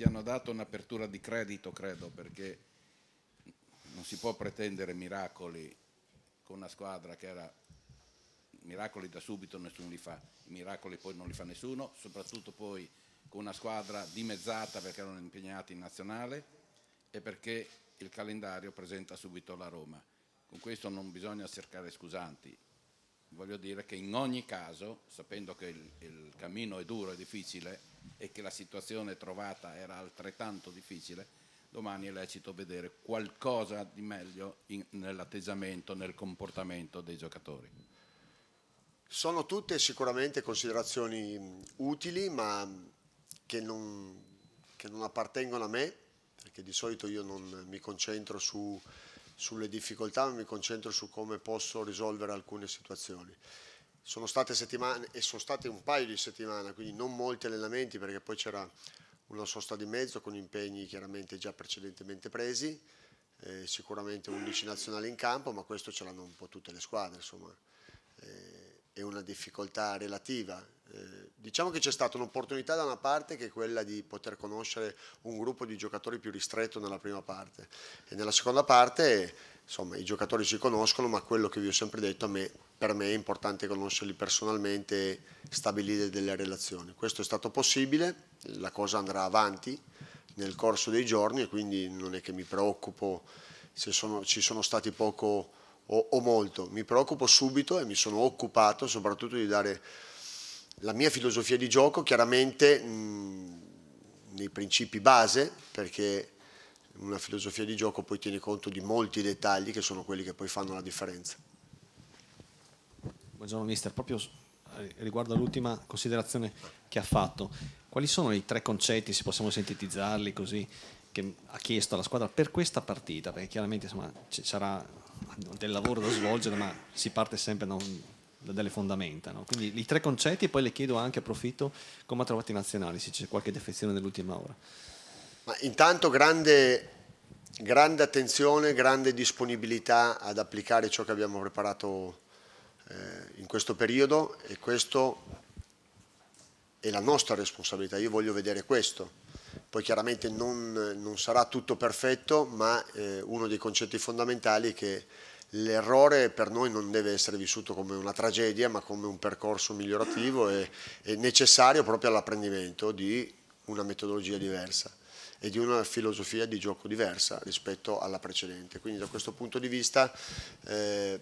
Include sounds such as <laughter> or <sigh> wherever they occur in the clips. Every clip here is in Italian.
ti hanno dato un'apertura di credito, credo, perché non si può pretendere miracoli con una squadra che era miracoli da subito nessuno li fa, i miracoli poi non li fa nessuno, soprattutto poi con una squadra dimezzata perché erano impegnati in nazionale e perché il calendario presenta subito la Roma. Con questo non bisogna cercare scusanti, voglio dire che in ogni caso, sapendo che il, il cammino è duro e difficile e che la situazione trovata era altrettanto difficile, domani è lecito vedere qualcosa di meglio nell'atteggiamento, nel comportamento dei giocatori. Sono tutte sicuramente considerazioni utili, ma che non, che non appartengono a me, perché di solito io non mi concentro su, sulle difficoltà, ma mi concentro su come posso risolvere alcune situazioni. Sono state settimane e sono state un paio di settimane, quindi non molti allenamenti perché poi c'era una sosta di mezzo con impegni chiaramente già precedentemente presi, eh, sicuramente 11 nazionali in campo, ma questo ce l'hanno un po' tutte le squadre, insomma. Eh, è una difficoltà relativa. Eh, diciamo che c'è stata un'opportunità da una parte che è quella di poter conoscere un gruppo di giocatori più ristretto nella prima parte e nella seconda parte insomma i giocatori si conoscono ma quello che vi ho sempre detto a me, per me è importante conoscerli personalmente e stabilire delle relazioni. Questo è stato possibile, la cosa andrà avanti nel corso dei giorni e quindi non è che mi preoccupo se sono, ci sono stati poco o, o molto, mi preoccupo subito e mi sono occupato soprattutto di dare la mia filosofia di gioco, chiaramente mh, nei principi base, perché una filosofia di gioco poi tiene conto di molti dettagli che sono quelli che poi fanno la differenza. Buongiorno mister, proprio riguardo all'ultima considerazione che ha fatto, quali sono i tre concetti, se possiamo sintetizzarli così, che ha chiesto alla squadra per questa partita? Perché chiaramente insomma, ci sarà del lavoro da svolgere, ma si parte sempre da, un, da delle fondamenta. No? Quindi i tre concetti e poi le chiedo anche, approfitto, come ha trovato i nazionali, se c'è qualche defezione nell'ultima ora. Ma intanto grande, grande, attenzione, grande disponibilità ad applicare ciò che abbiamo preparato eh, in questo periodo e questo è la nostra responsabilità, io voglio vedere questo. Poi chiaramente non, non sarà tutto perfetto, ma eh, uno dei concetti fondamentali è che l'errore per noi non deve essere vissuto come una tragedia, ma come un percorso migliorativo e, e necessario proprio all'apprendimento di una metodologia diversa e di una filosofia di gioco diversa rispetto alla precedente. Quindi da questo punto di vista eh,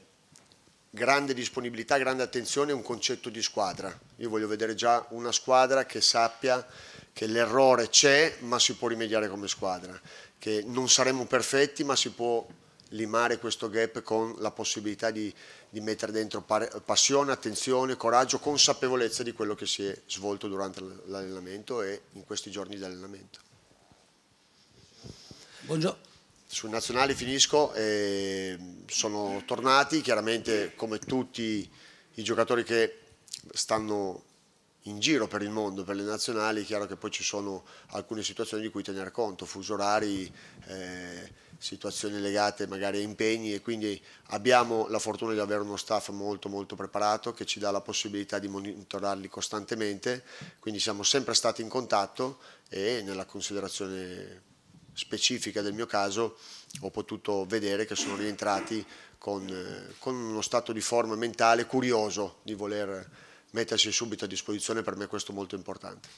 grande disponibilità, grande attenzione e un concetto di squadra. Io voglio vedere già una squadra che sappia che l'errore c'è ma si può rimediare come squadra, che non saremo perfetti ma si può limare questo gap con la possibilità di, di mettere dentro passione, attenzione, coraggio, consapevolezza di quello che si è svolto durante l'allenamento e in questi giorni di allenamento. Buongiorno. Sui nazionali finisco, eh, sono tornati, chiaramente come tutti i giocatori che stanno in giro per il mondo, per le nazionali, è chiaro che poi ci sono alcune situazioni di cui tener conto, fuso orari, eh, situazioni legate magari a impegni e quindi abbiamo la fortuna di avere uno staff molto molto preparato che ci dà la possibilità di monitorarli costantemente, quindi siamo sempre stati in contatto e nella considerazione specifica del mio caso ho potuto vedere che sono rientrati con, eh, con uno stato di forma mentale curioso di voler mettersi subito a disposizione, per me questo è molto importante.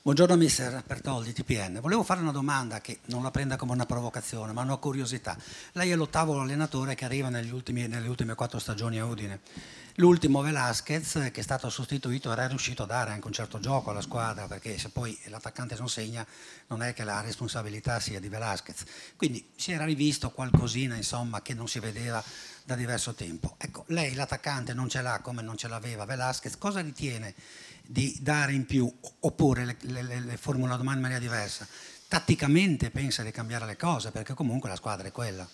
Buongiorno mister Pertoldi, TPN. Volevo fare una domanda che non la prenda come una provocazione, ma una curiosità. Lei è l'ottavo allenatore che arriva ultimi, nelle ultime quattro stagioni a Udine. L'ultimo Velasquez, che è stato sostituito, era riuscito a dare anche un certo gioco alla squadra, perché se poi l'attaccante non segna, non è che la responsabilità sia di Velasquez. Quindi si era rivisto qualcosina, insomma, che non si vedeva da diverso tempo. Ecco, lei l'attaccante non ce l'ha come non ce l'aveva Velasquez, cosa ritiene? di dare in più, oppure le, le, le formula la domanda in maniera diversa, tatticamente pensa di cambiare le cose, perché comunque la squadra è quella.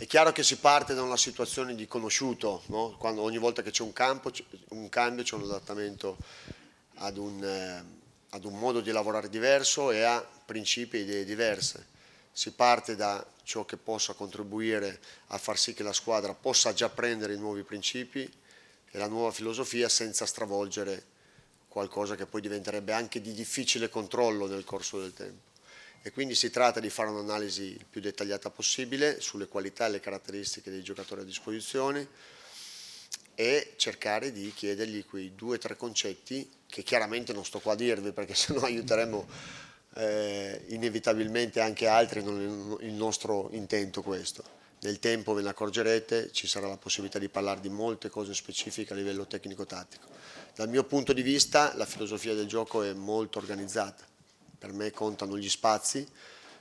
È chiaro che si parte da una situazione di conosciuto, no? Quando ogni volta che c'è un, un, cambio c'è un adattamento ad un, eh, ad un, modo di lavorare diverso e a principi e idee diverse. Si parte da ciò che possa contribuire a far sì che la squadra possa già prendere i nuovi principi e la nuova filosofia senza stravolgere qualcosa che poi diventerebbe anche di difficile controllo nel corso del tempo. E quindi si tratta di fare un'analisi più dettagliata possibile sulle qualità e le caratteristiche dei giocatori a disposizione e cercare di chiedergli quei due o tre concetti che chiaramente non sto qua a dirvi perché <laughs> sennò aiuteremmo eh, inevitabilmente anche altri, non è il nostro intento questo. Nel tempo ve ne accorgerete, ci sarà la possibilità di parlare di molte cose specifiche a livello tecnico-tattico. Dal mio punto di vista la filosofia del gioco è molto organizzata, per me contano gli spazi,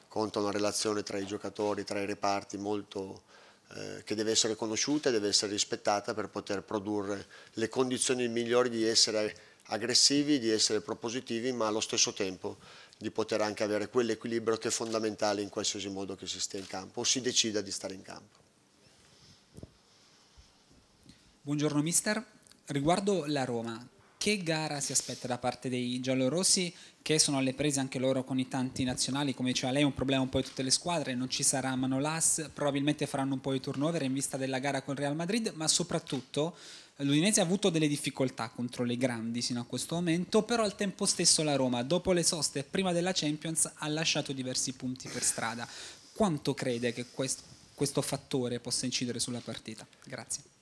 conta una relazione tra i giocatori, tra i reparti molto, eh, che deve essere conosciuta e deve essere rispettata per poter produrre le condizioni migliori di essere aggressivi, di essere propositivi, ma allo stesso tempo di poter anche avere quell'equilibrio che è fondamentale in qualsiasi modo che si stia in campo o si decida di stare in campo. Buongiorno mister, riguardo la Roma, che gara si aspetta da parte dei giallorossi che sono alle prese anche loro con i tanti nazionali, come diceva lei è un problema un po' di tutte le squadre, non ci sarà Manolas, probabilmente faranno un po' di turnover in vista della gara con Real Madrid, ma soprattutto l'Udinese ha avuto delle difficoltà contro le grandi sino a questo momento, però al tempo stesso la Roma, dopo le soste prima della Champions, ha lasciato diversi punti per strada. Quanto crede che questo, questo fattore possa incidere sulla partita? Grazie.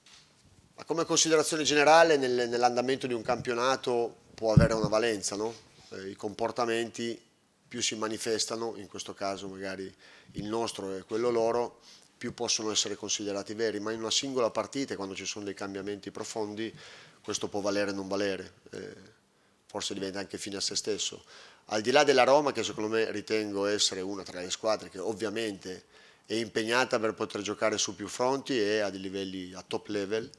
Ma come considerazione generale nel, nell'andamento di un campionato può avere una valenza, no? eh, i comportamenti più si manifestano, in questo caso magari il nostro e quello loro, più possono essere considerati veri, ma in una singola partita, quando ci sono dei cambiamenti profondi, questo può valere o non valere, eh, forse diventa anche fine a se stesso. Al di là della Roma, che secondo me ritengo essere una tra le squadre che ovviamente è impegnata per poter giocare su più fronti e a dei livelli a top level,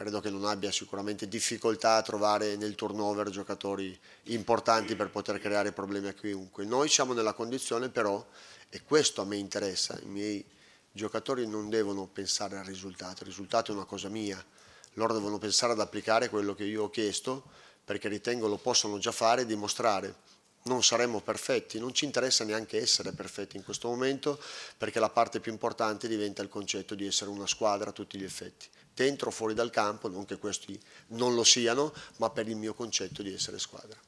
credo che non abbia sicuramente difficoltà a trovare nel turnover giocatori importanti per poter creare problemi a chiunque. Noi siamo nella condizione però, e questo a me interessa, i miei giocatori non devono pensare al risultato, il risultato è una cosa mia, loro devono pensare ad applicare quello che io ho chiesto perché ritengo lo possono già fare e dimostrare. Non saremo perfetti, non ci interessa neanche essere perfetti in questo momento perché la parte più importante diventa il concetto di essere una squadra a tutti gli effetti, dentro o fuori dal campo, non che questi non lo siano, ma per il mio concetto di essere squadra.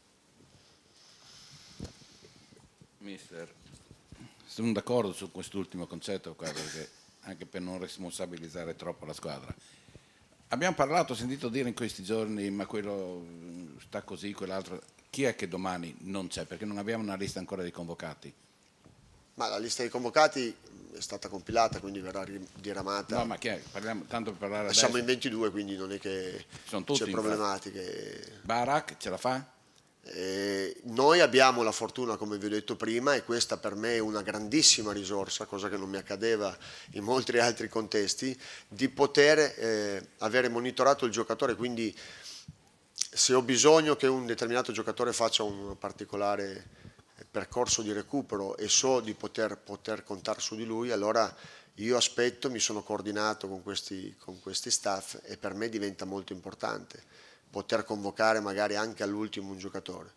Mister, sono d'accordo su quest'ultimo concetto qua, perché, anche per non responsabilizzare troppo la squadra. Abbiamo parlato, ho sentito dire in questi giorni, ma quello sta così, quell'altro. Chi è che domani non c'è? Perché non abbiamo una lista ancora dei convocati. Ma la lista dei convocati è stata compilata, quindi verrà diramata. No, ma chi è? Parliamo, tanto per parlare adesso. Siamo in 22, quindi non è che c'è problematiche. Barak ce la fa? Eh, noi abbiamo la fortuna, come vi ho detto prima, e questa per me è una grandissima risorsa, cosa che non mi accadeva in molti altri contesti, di poter eh, avere monitorato il giocatore, quindi se ho bisogno che un determinato giocatore faccia un particolare percorso di recupero e so di poter, poter contare su di lui, allora io aspetto, mi sono coordinato con questi, con questi staff e per me diventa molto importante poter convocare magari anche all'ultimo un giocatore.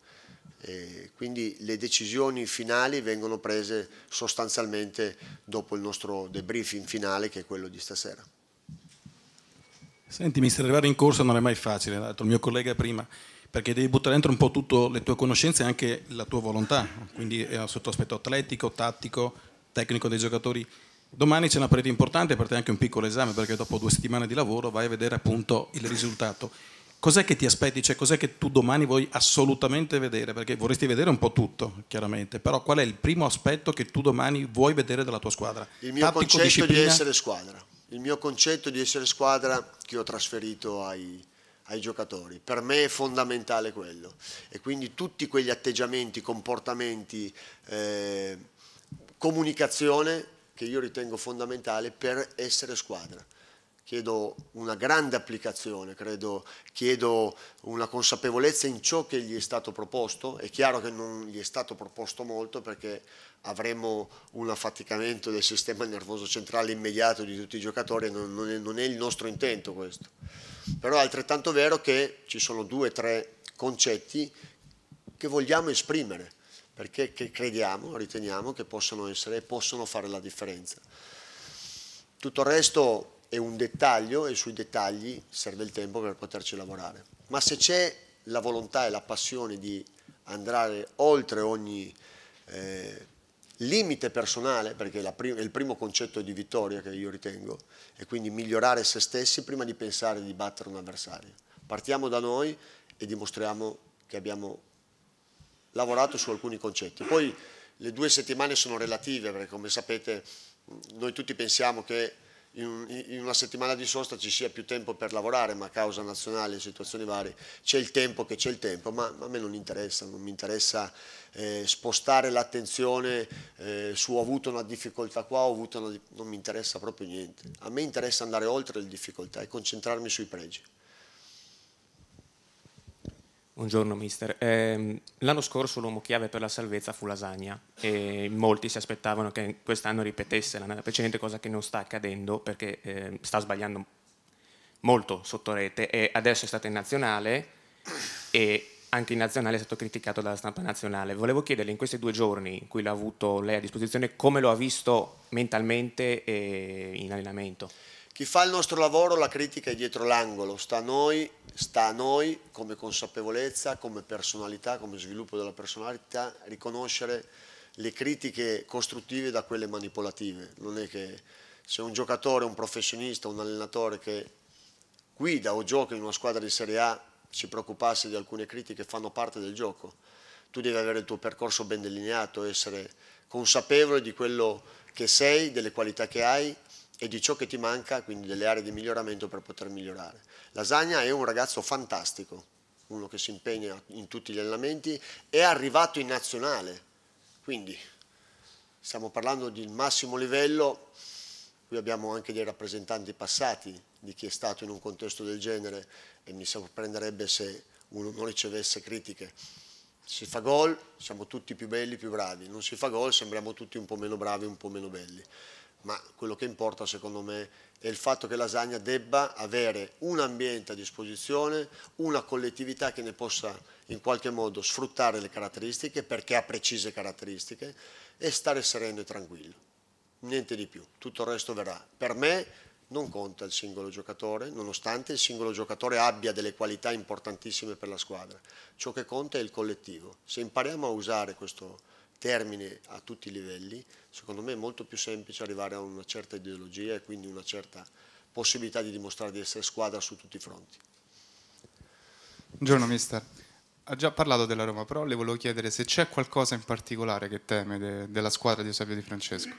E quindi le decisioni finali vengono prese sostanzialmente dopo il nostro debriefing finale che è quello di stasera. Senti, mister, arrivare in corsa non è mai facile, l'ha detto il mio collega prima, perché devi buttare dentro un po' tutte le tue conoscenze e anche la tua volontà, quindi è sotto aspetto atletico, tattico, tecnico dei giocatori. Domani c'è una parete importante per te anche un piccolo esame, perché dopo due settimane di lavoro vai a vedere appunto il risultato. Cos'è che ti aspetti? Cioè, cos'è che tu domani vuoi assolutamente vedere? Perché vorresti vedere un po' tutto, chiaramente, però qual è il primo aspetto che tu domani vuoi vedere dalla tua squadra? Il mio Tattico, concetto disciplina? di essere squadra. Il mio concetto di essere squadra che ho trasferito ai, ai giocatori. Per me è fondamentale quello. E quindi tutti quegli atteggiamenti, comportamenti, eh, comunicazione che io ritengo fondamentale per essere squadra chiedo una grande applicazione, credo, chiedo una consapevolezza in ciò che gli è stato proposto, è chiaro che non gli è stato proposto molto perché avremo un affaticamento del sistema nervoso centrale immediato di tutti i giocatori, non, non, è, non è il nostro intento questo, però è altrettanto vero che ci sono due o tre concetti che vogliamo esprimere perché crediamo, riteniamo che possano essere e possono fare la differenza. Tutto il resto è un dettaglio e sui dettagli serve il tempo per poterci lavorare. Ma se c'è la volontà e la passione di andare oltre ogni eh, limite personale, perché è, è il primo concetto di vittoria che io ritengo, e quindi migliorare se stessi prima di pensare di battere un avversario. Partiamo da noi e dimostriamo che abbiamo lavorato su alcuni concetti. Poi le due settimane sono relative, perché come sapete noi tutti pensiamo che in, una settimana di sosta ci sia più tempo per lavorare, ma a causa nazionale situazioni varie c'è il tempo che c'è il tempo, ma a me non interessa, non mi interessa eh, spostare l'attenzione eh, su ho avuto una difficoltà qua, ho avuto una, non mi interessa proprio niente. A me interessa andare oltre le difficoltà e concentrarmi sui pregi. Buongiorno mister. Eh, l'anno scorso l'uomo chiave per la salvezza fu Lasagna e molti si aspettavano che quest'anno ripetesse l'anno precedente, cosa che non sta accadendo perché eh, sta sbagliando molto sotto rete e adesso è stato in nazionale e anche in nazionale è stato criticato dalla stampa nazionale. Volevo chiederle in questi due giorni in cui l'ha avuto lei a disposizione come lo ha visto mentalmente e in allenamento. Chi fa il nostro lavoro la critica è dietro l'angolo, sta a noi, sta a noi come consapevolezza, come personalità, come sviluppo della personalità, riconoscere le critiche costruttive da quelle manipolative. Non è che se un giocatore, un professionista, un allenatore che guida o gioca in una squadra di Serie A si preoccupasse di alcune critiche fanno parte del gioco. Tu devi avere il tuo percorso ben delineato, essere consapevole di quello che sei, delle qualità che hai e di ciò che ti manca, quindi delle aree di miglioramento per poter migliorare. Lasagna è un ragazzo fantastico, uno che si impegna in tutti gli allenamenti, è arrivato in nazionale, quindi stiamo parlando di massimo livello, qui abbiamo anche dei rappresentanti passati di chi è stato in un contesto del genere e mi sorprenderebbe se uno non ricevesse critiche. Si fa gol, siamo tutti più belli, più bravi, non si fa gol, sembriamo tutti un po' meno bravi, un po' meno belli ma quello che importa secondo me è il fatto che Lasagna debba avere un ambiente a disposizione, una collettività che ne possa in qualche modo sfruttare le caratteristiche perché ha precise caratteristiche e stare sereno e tranquillo. Niente di più, tutto il resto verrà. Per me non conta il singolo giocatore, nonostante il singolo giocatore abbia delle qualità importantissime per la squadra. Ciò che conta è il collettivo. Se impariamo a usare questo termine a tutti i livelli, secondo me è molto più semplice arrivare a una certa ideologia e quindi una certa possibilità di dimostrare di essere squadra su tutti i fronti. Buongiorno mister, ha già parlato della Roma, però le volevo chiedere se c'è qualcosa in particolare che teme de della squadra di Eusebio Di Francesco.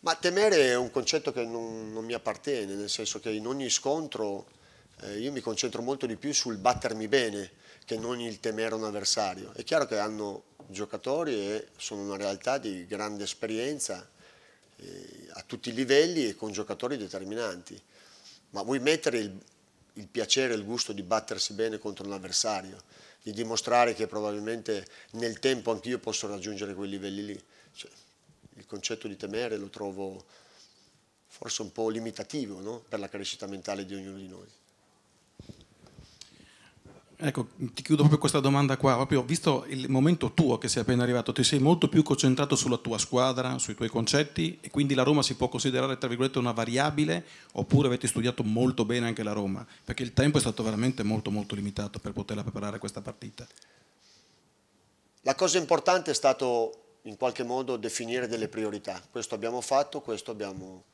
Ma temere è un concetto che non, non mi appartiene, nel senso che in ogni scontro eh, io mi concentro molto di più sul battermi bene, che non il temere un avversario. È chiaro che hanno giocatori e sono una realtà di grande esperienza eh, a tutti i livelli e con giocatori determinanti. Ma vuoi mettere il, il piacere, il gusto di battersi bene contro un avversario, di dimostrare che probabilmente nel tempo anch'io posso raggiungere quei livelli lì. Cioè, il concetto di temere lo trovo forse un po' limitativo no? per la crescita mentale di ognuno di noi. Ecco, ti chiudo proprio questa domanda qua, proprio visto il momento tuo che sei appena arrivato, ti sei molto più concentrato sulla tua squadra, sui tuoi concetti e quindi la Roma si può considerare tra virgolette una variabile oppure avete studiato molto bene anche la Roma? Perché il tempo è stato veramente molto molto limitato per poterla preparare questa partita. La cosa importante è stato in qualche modo definire delle priorità, questo abbiamo fatto, questo abbiamo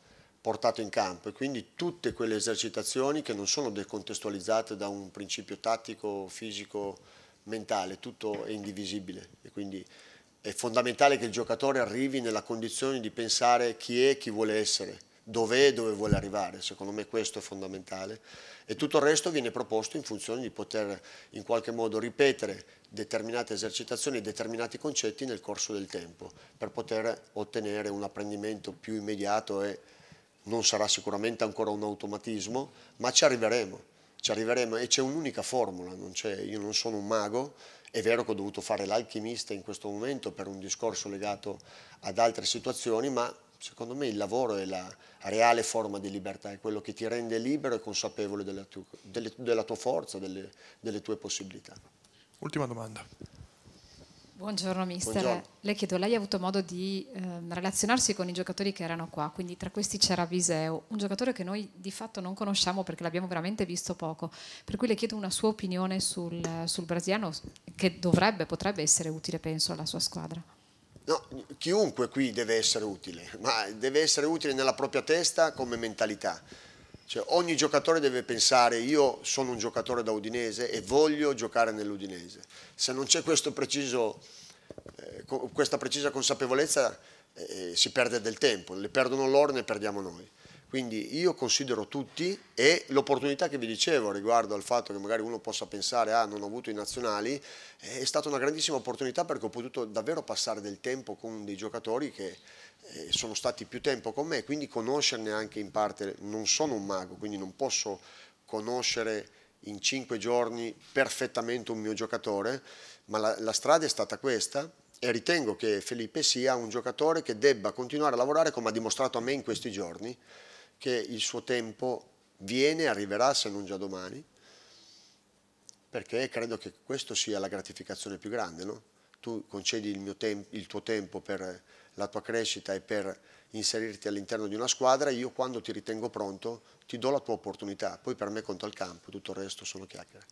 portato in campo e quindi tutte quelle esercitazioni che non sono decontestualizzate da un principio tattico, fisico, mentale, tutto è indivisibile e quindi è fondamentale che il giocatore arrivi nella condizione di pensare chi è, chi vuole essere, dov'è e dove vuole arrivare, secondo me questo è fondamentale e tutto il resto viene proposto in funzione di poter in qualche modo ripetere determinate esercitazioni e determinati concetti nel corso del tempo per poter ottenere un apprendimento più immediato e non sarà sicuramente ancora un automatismo, ma ci arriveremo, ci arriveremo e c'è un'unica formula, non io non sono un mago, è vero che ho dovuto fare l'alchimista in questo momento per un discorso legato ad altre situazioni, ma secondo me il lavoro è la reale forma di libertà, è quello che ti rende libero e consapevole della, tu, delle, della tua forza, delle, delle tue possibilità. Ultima domanda. Buongiorno mister, Buongiorno. le chiedo, lei ha avuto modo di ehm, relazionarsi con i giocatori che erano qua, quindi tra questi c'era Viseo, un giocatore che noi di fatto non conosciamo perché l'abbiamo veramente visto poco, per cui le chiedo una sua opinione sul, sul brasiliano che dovrebbe, potrebbe essere utile penso alla sua squadra. No, chiunque qui deve essere utile, ma deve essere utile nella propria testa come mentalità. Cioè, ogni giocatore deve pensare io sono un giocatore da Udinese e voglio giocare nell'Udinese. Se non c'è eh, questa precisa consapevolezza eh, si perde del tempo, ne perdono loro, ne perdiamo noi. Quindi io considero tutti e l'opportunità che vi dicevo riguardo al fatto che magari uno possa pensare ah non ho avuto i nazionali è stata una grandissima opportunità perché ho potuto davvero passare del tempo con dei giocatori che eh, sono stati più tempo con me, quindi conoscerne anche in parte, non sono un mago, quindi non posso conoscere in cinque giorni perfettamente un mio giocatore, ma la, la strada è stata questa e ritengo che Felipe sia un giocatore che debba continuare a lavorare come ha dimostrato a me in questi giorni, che il suo tempo viene, arriverà se non già domani, perché credo che questo sia la gratificazione più grande, no? Tu concedi il, il tuo tempo per la tua crescita e per inserirti all'interno di una squadra, io quando ti ritengo pronto ti do la tua opportunità, poi per me conta il campo, tutto il resto sono chiacchiere.